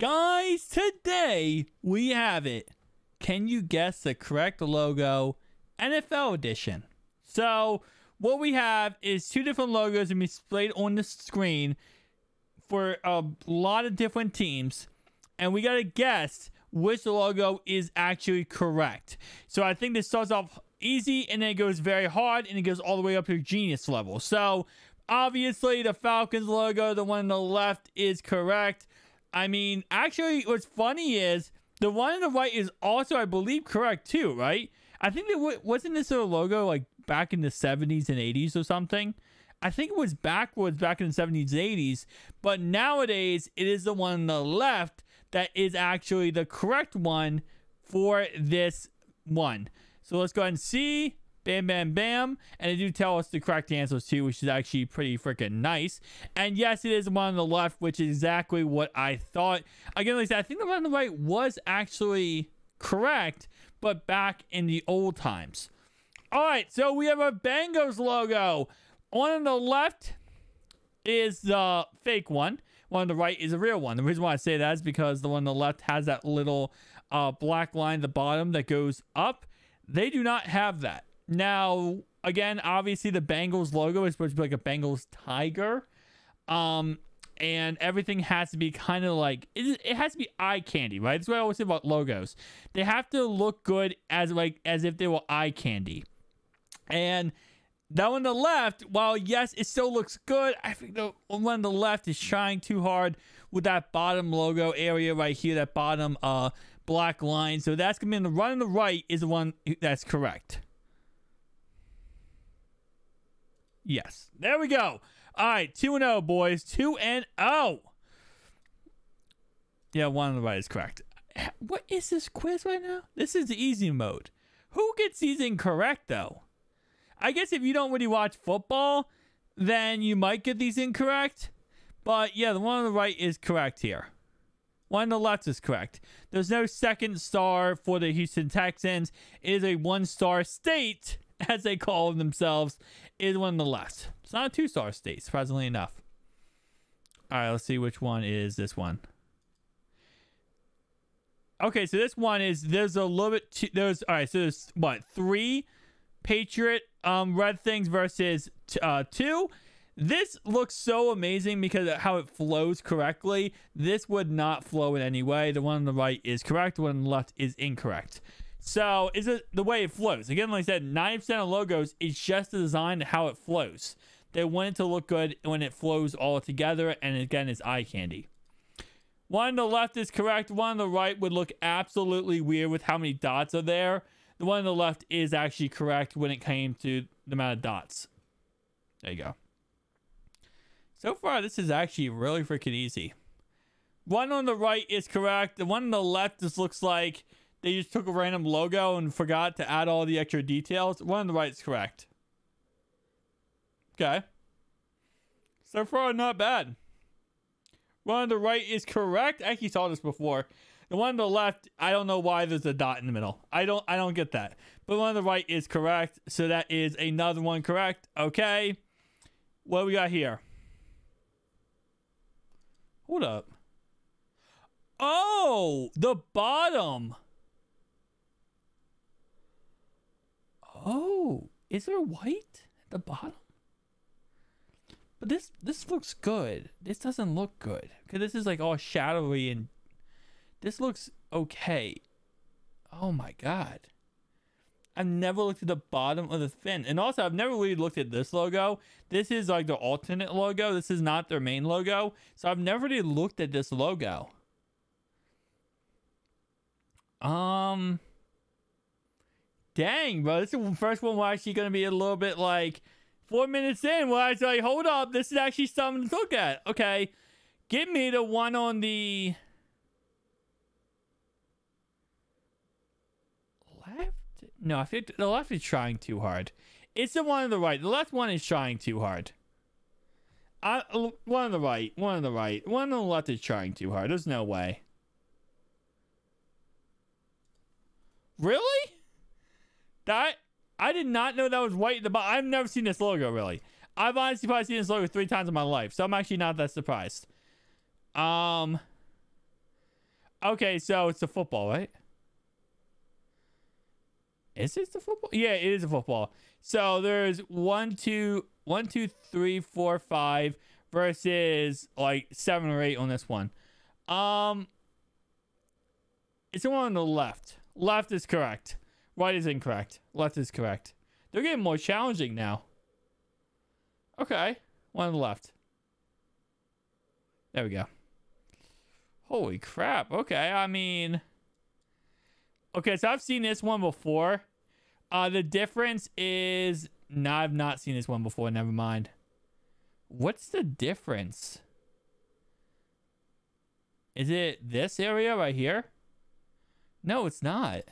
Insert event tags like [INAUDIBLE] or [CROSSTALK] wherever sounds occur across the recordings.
Guys, today we have it. Can you guess the correct logo? NFL edition. So, what we have is two different logos and displayed on the screen for a lot of different teams. And we got to guess which logo is actually correct. So, I think this starts off easy and then it goes very hard and it goes all the way up to genius level. So, obviously, the Falcons logo, the one on the left, is correct. I mean, actually, what's funny is the one on the right is also, I believe, correct too, right? I think that wasn't this a logo like back in the 70s and 80s or something. I think it was backwards back in the 70s and 80s, but nowadays it is the one on the left that is actually the correct one for this one. So let's go ahead and see. Bam, bam, bam. And they do tell us the correct answers too, which is actually pretty freaking nice. And yes, it is the one on the left, which is exactly what I thought. Again, like I said, I think the one on the right was actually correct, but back in the old times. All right, so we have a Bengals logo. One on the left is the fake one. One on the right is a real one. The reason why I say that is because the one on the left has that little uh, black line at the bottom that goes up. They do not have that. Now, again, obviously the Bengals logo is supposed to be like a Bengals tiger. Um, and everything has to be kind of like it, it, has to be eye candy, right? That's what I always say about logos. They have to look good as like as if they were eye candy. And that one on the left, while yes, it still looks good, I think the one on the left is trying too hard with that bottom logo area right here, that bottom uh black line. So that's gonna be in the one on the right is the one that's correct. Yes. There we go. All right, 2 and 0, boys. 2 and 0. Yeah, one on the right is correct. What is this quiz right now? This is the easy mode. Who gets these incorrect, though? I guess if you don't really watch football, then you might get these incorrect. But yeah, the one on the right is correct here. One on the left is correct. There's no second star for the Houston Texans. It is a one star state, [LAUGHS] as they call themselves, is one on the left. It's not a two star state, surprisingly enough. All right, let's see which one is this one. Okay, so this one is there's a little bit too, there's all right. So there's what three Patriot um red things versus uh two. This looks so amazing because of how it flows correctly. This would not flow in any way. The one on the right is correct. The one on the left is incorrect. So is it the way it flows? Again, like I said, 90% of logos is just the design of how it flows. They want it to look good when it flows all together, and again, it's eye candy. One on the left is correct. One on the right would look absolutely weird with how many dots are there. The one on the left is actually correct when it came to the amount of dots. There you go. So far, this is actually really freaking easy. One on the right is correct. The one on the left just looks like they just took a random logo and forgot to add all the extra details. One on the right is correct. Okay. So far, not bad. One on the right is correct. I actually saw this before. The one on the left, I don't know why there's a dot in the middle. I don't I don't get that. But one on the right is correct. So that is another one correct. Okay. What we got here? Hold up. Oh, the bottom. Oh, is there white at the bottom? But this this looks good. This doesn't look good because this is like all shadowy and this looks okay. Oh my god. I've never looked at the bottom of the fin. And also, I've never really looked at this logo. This is like the alternate logo. This is not their main logo. So I've never really looked at this logo. Um, dang, bro. This is the first one we're actually going to be a little bit like four minutes in where I say, hold up, this is actually something to look at. Okay, give me the one on the left. No, I think the left is trying too hard. It's the one on the right. The left one is trying too hard. I, one on the right, one on the right, one on the left is trying too hard. There's no way. Really? That I did not know that was white at the bottom. I've never seen this logo really. I've honestly probably seen this logo three times in my life, so I'm actually not that surprised. Um, Okay, so it's a football, right? Is this the football? Yeah, it is a football. So there's one, two, one, two, three, four, five versus like seven or eight on this one. Um, it's the one on the left. Left is correct. Right is incorrect. Left is correct. They're getting more challenging now. Okay, one on the left. There we go. Holy crap. Okay, I mean... Okay, so I've seen this one before. Uh, the difference is... No, I've not seen this one before. Never mind. What's the difference? Is it this area right here? No, it's not.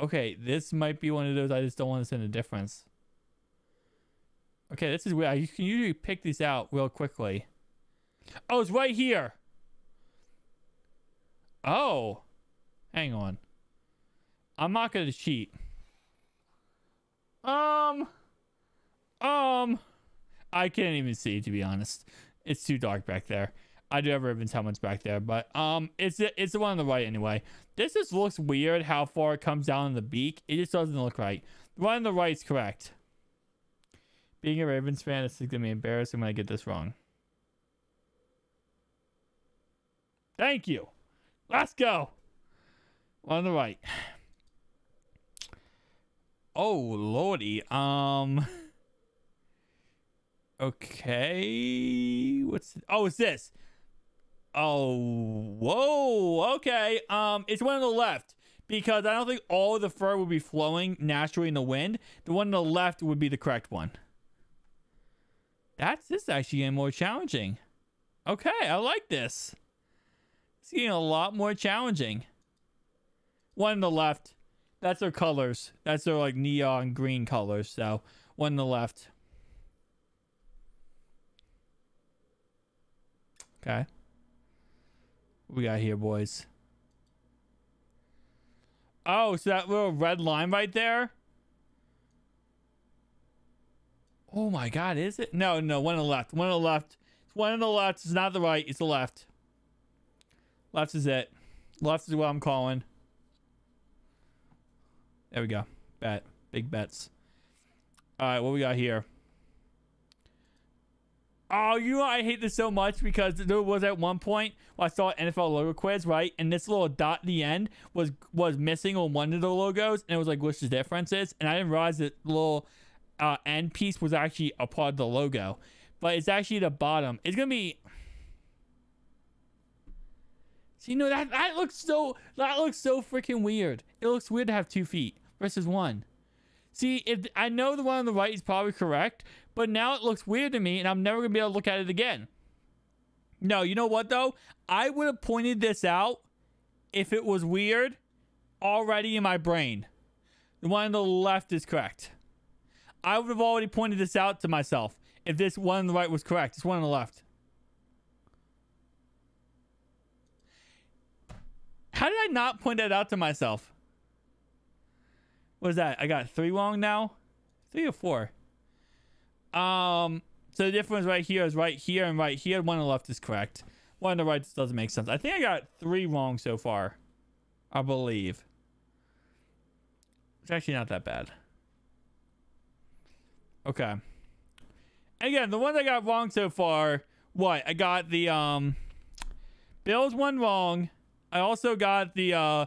Okay, this might be one of those I just don't want to send a difference. Okay, this is weird. You can usually pick these out real quickly. Oh, it's right here. Oh. Hang on. I'm not to cheat. Um. Um. I can't even see, to be honest. It's too dark back there. I do have Ravens helmets back there, but um, it's the, it's the one on the right anyway. This just looks weird how far it comes down the beak. It just doesn't look right. The one on the right is correct. Being a Ravens fan, this is gonna be embarrassing when I get this wrong. Thank you. Let's go. On the right. Oh lordy. Um. [LAUGHS] Okay. What's oh? It's this. Oh, whoa. Okay. Um, it's one on the left because I don't think all of the fur would be flowing naturally in the wind. The one on the left would be the correct one. That's this actually getting more challenging. Okay, I like this. It's getting a lot more challenging. One on the left. That's their colors. That's their like neon green colors. So one on the left. Okay. We got here, boys? Oh, so that little red line right there? Oh my god, is it? No, no, one on the left. One on the left. It's one on the left. It's not the right. It's the left. Left is it. Left is what I'm calling. There we go. Bet. Big bets. Alright, what we got here? Oh, you know I hate this so much because there was at one point I saw NFL logo quiz, right? And this little dot at the end was was missing on one of the logos, and it was like, what's the difference is? And I didn't realize that little uh, end piece was actually a part of the logo, but it's actually the bottom. It's gonna be. See, you know that that looks so that looks so freaking weird. It looks weird to have two feet versus one. See, if I know the one on the right is probably correct, but now it looks weird to me and I'm never going to be able to look at it again. No, you know what though? I would have pointed this out if it was weird already in my brain. The one on the left is correct. I would have already pointed this out to myself if this one on the right was correct. This one on the left. How did I not point that out to myself? What is that? I got three wrong now? Three or four? Um, so the difference right here is right here and right here. One on the left is correct. One on the right doesn't make sense. I think I got three wrong so far. I believe. It's actually not that bad. Okay. Again, the ones I got wrong so far, what? I got the um Bills one wrong. I also got the uh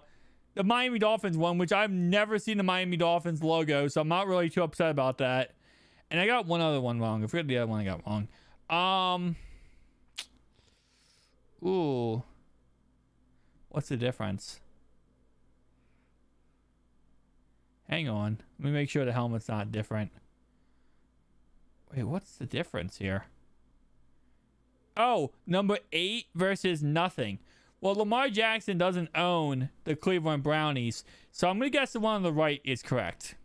the Miami Dolphins one, which I've never seen the Miami Dolphins logo, so I'm not really too upset about that. And I got one other one wrong. I forget the other one I got wrong. Um. Ooh. What's the difference? Hang on. Let me make sure the helmet's not different. Wait, what's the difference here? Oh, number eight versus nothing. Well, Lamar Jackson doesn't own the Cleveland Brownies, so I'm going to guess the one on the right is correct.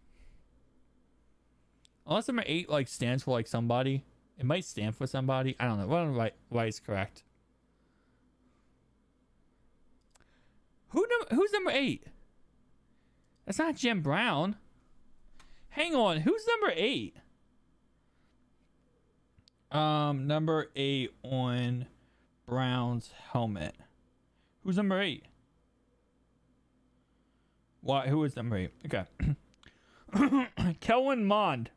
Unless number eight like stands for like somebody. It might stand for somebody. I don't know. One on the right, right is correct. Who num- who's number eight? That's not Jim Brown. Hang on, who's number eight? Um, number eight on Browns helmet. Who's number eight? What? Who is number eight? Okay. [COUGHS] Kellen Mond.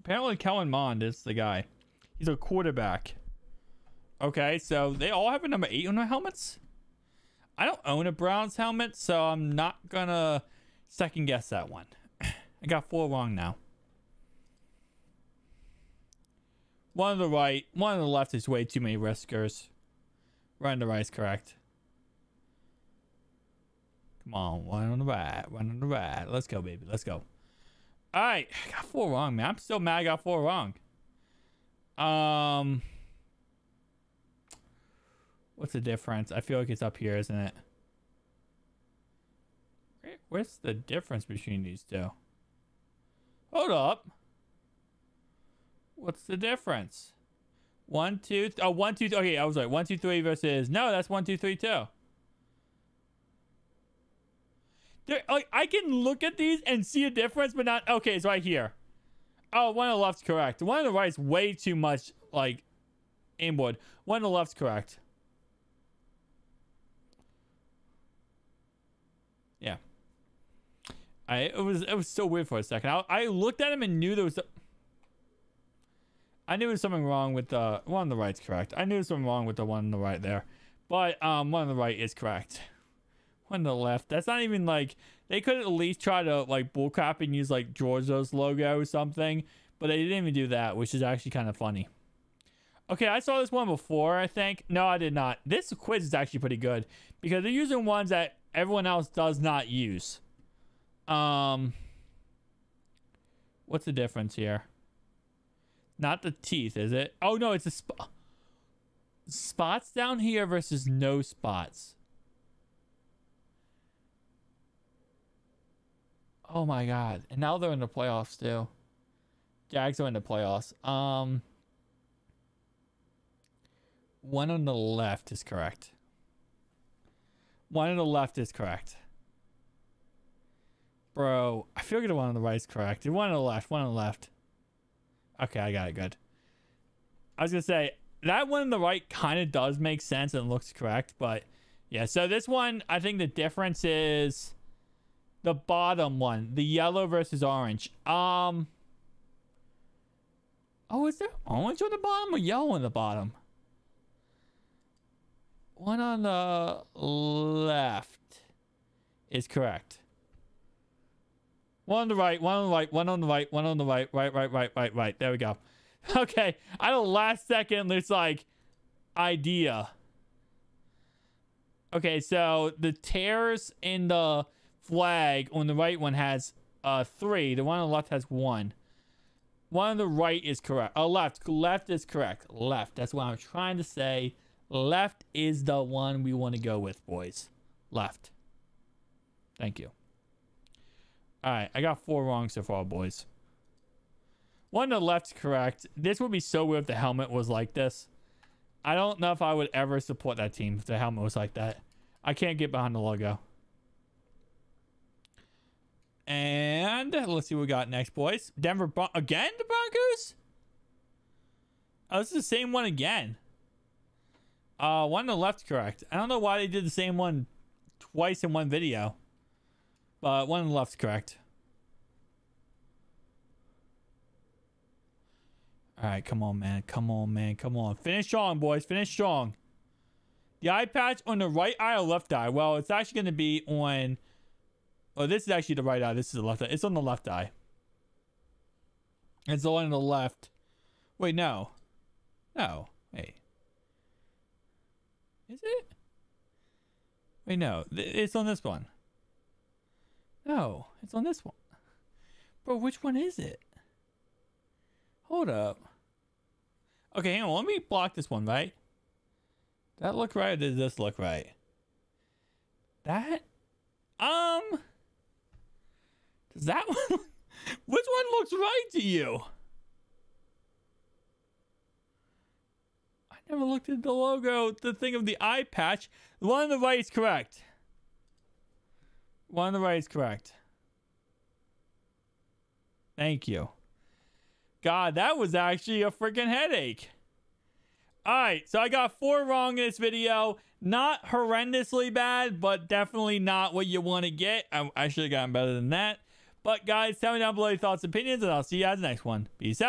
Apparently, Kellen Mond is the guy. He's a quarterback. Okay, so they all have a number eight on their helmets. I don't own a Browns helmet, so I'm not gonna second guess that one. [COUGHS] I got four wrong now. One on the right, one on the left is way too many riskers. Right on the right is correct. Come on, one on the right, one on the right. Let's go, baby. Let's go. All right, I got four wrong, man. I'm still mad. I got four wrong. Um, what's the difference? I feel like it's up here, isn't it? Where's the difference between these two? Hold up. What's the difference? One, two, oh, one, two, okay, I was right. One, two, three versus, no, that's one, two, three, two. There, like, I can look at these and see a difference, but not, okay, it's right here. Oh, one on the left's correct. One on the right's way too much, like, inboard. One on the left's correct. Yeah. I, it was, it was so weird for a second. I, I looked at him and knew there was, I knew was something wrong with the one on the right's correct. I knew something wrong with the one on the right there, but um, one on the right is correct. One on the left, that's not even like they could at least try to like bullcrap and use like Georgia's logo or something, but they didn't even do that, which is actually kind of funny. Okay, I saw this one before. I think no, I did not. This quiz is actually pretty good because they're using ones that everyone else does not use. Um, what's the difference here? Not the teeth, is it? Oh no, it's a spot. Spots down here versus no spots. Oh my god. And now they're in the playoffs too. Jags are in the playoffs. Um one on the left is correct. One on the left is correct. Bro, I feel like the one on the right is correct. One on the left, one on the left. Okay, I got it. Good. I was gonna say that one on the right kind of does make sense and looks correct, but yeah. So this one, I think the difference is the bottom one, the yellow versus orange. Um. Oh, is there orange on the bottom or yellow on the bottom? One on the left is correct. One on the right, one on the right, one on the right, one on the right, right, right, right, right, right. There we go. [LAUGHS] Okay, I know last second it's like idea. Okay, so the tears in the flag on the right one has uh three. The one on the left has one. One on the right is correct. Oh, left. Left is correct. Left. That's what I'm trying to say. Left is the one we want to go with, boys. Left. Thank you. All right, I got four wrong so far, boys. One to the left's correct. This would be so weird if the helmet was like this. I don't know if I would ever support that team if the helmet was like that. I can't get behind the logo. And let's see what we got next, boys. Denver Bron- again, the Broncos. Oh, this is the same one again. Uh, one to the left correct. I don't know why they did the same one twice in one video. But one on the left's correct. All right, come on, man. Come on, man. Come on. Finish strong, boys. Finish strong. The eye patch on the right eye or left eye? Well, it's actually going to be on... Oh, this is actually the right eye. This is the left eye. It's on the left eye. It's the one on the left. Wait, no. No. Wait. Is it? Wait, no. It's on this one. No, it's on this one. Bro, which one is it? Hold up. Okay, hang on. Let me block this one, right? That look right or does this look right? That? Um. Does that [LAUGHS] one? Which one looks right to you? I never looked at the logo, the thing of the eye patch. The one on the right is correct. One on the right is correct. Thank you. God, that was actually a freaking headache. All right, so I got four wrong in this video. Not horrendously bad, but definitely not what you want to get. I, I should have gotten better than that. But guys, tell me down below your thoughts and opinions, and I'll see you guys next one. Peace out.